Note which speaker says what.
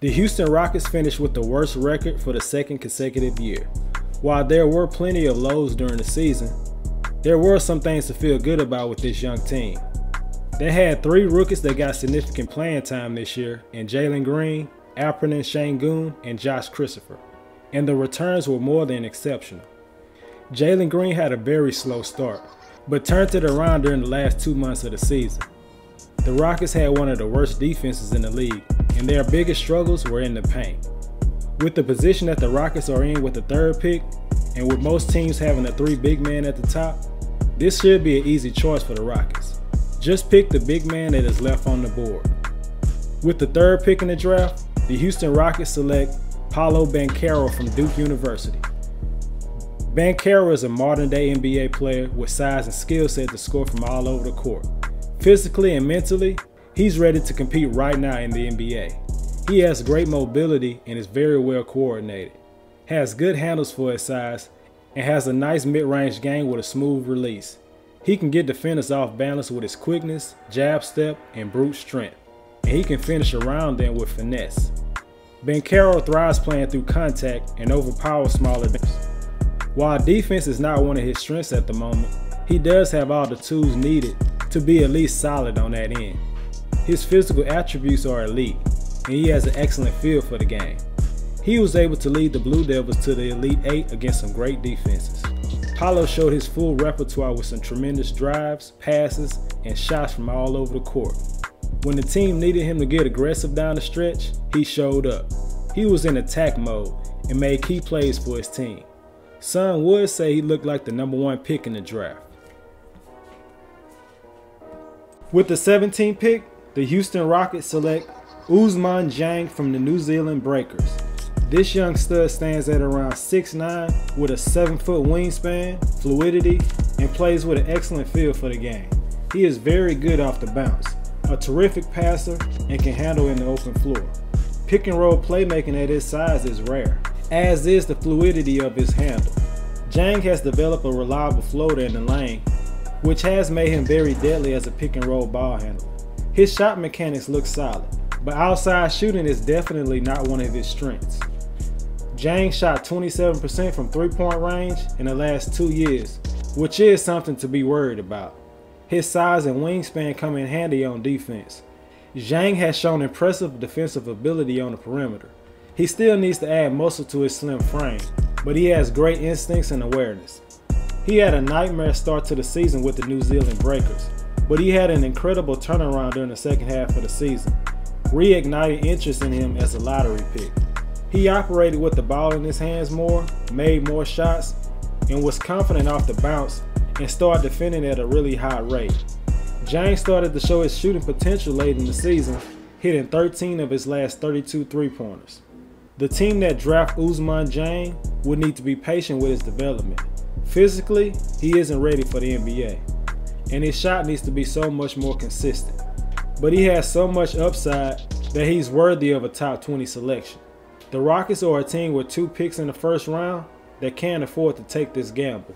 Speaker 1: The Houston Rockets finished with the worst record for the second consecutive year. While there were plenty of lows during the season, there were some things to feel good about with this young team. They had three rookies that got significant playing time this year in Jalen Green, Alperen Sengun, and Josh Christopher, and the returns were more than exceptional. Jalen Green had a very slow start, but turned it around during the last two months of the season. The Rockets had one of the worst defenses in the league, and their biggest struggles were in the paint. With the position that the Rockets are in with the third pick, and with most teams having a three big man at the top, this should be an easy choice for the Rockets. Just pick the big man that is left on the board. With the third pick in the draft, the Houston Rockets select Paolo Banchero from Duke University. Banchero is a modern day NBA player with size and skill set to score from all over the court. Physically and mentally, he's ready to compete right now in the NBA. He has great mobility and is very well coordinated, has good handles for his size, and has a nice mid-range game with a smooth release. He can get defenders off balance with his quickness, jab step, and brute strength, and he can finish around them with finesse. Banchero thrives playing through contact and overpower smaller defenders. While defense is not one of his strengths at the moment, he does have all the tools needed to be at least solid on that end. His physical attributes are elite, and he has an excellent feel for the game. He was able to lead the Blue Devils to the Elite Eight against some great defenses. Paolo showed his full repertoire with some tremendous drives, passes, and shots from all over the court. When the team needed him to get aggressive down the stretch, he showed up. He was in attack mode and made key plays for his team. Some would say he looked like the number one pick in the draft. With the 17th pick, the Houston Rockets select Ousmane Dieng from the New Zealand Breakers. This young stud stands at around 6'9 with a 7 foot wingspan, fluidity, and plays with an excellent feel for the game. He is very good off the bounce, a terrific passer, and can handle in the open floor. Pick and roll playmaking at his size is rare, as is the fluidity of his handle. Dieng has developed a reliable floater in the lane which has made him very deadly as a pick and roll ball handler. His shot mechanics look solid, but outside shooting is definitely not one of his strengths. Dieng shot 27% from three point range in the last two years, which is something to be worried about. His size and wingspan come in handy on defense. Dieng has shown impressive defensive ability on the perimeter. He still needs to add muscle to his slim frame, but he has great instincts and awareness. He had a nightmare start to the season with the New Zealand Breakers, but he had an incredible turnaround during the second half of the season, reigniting interest in him as a lottery pick. He operated with the ball in his hands more, made more shots, and was confident off the bounce and started defending at a really high rate. Dieng started to show his shooting potential late in the season, hitting 13 of his last 32 three-pointers. The team that draft Ousmane Dieng would need to be patient with his development. Physically, he isn't ready for the NBA, and his shot needs to be so much more consistent. But he has so much upside that he's worthy of a top 20 selection. The Rockets are a team with two picks in the first round that can't afford to take this gamble.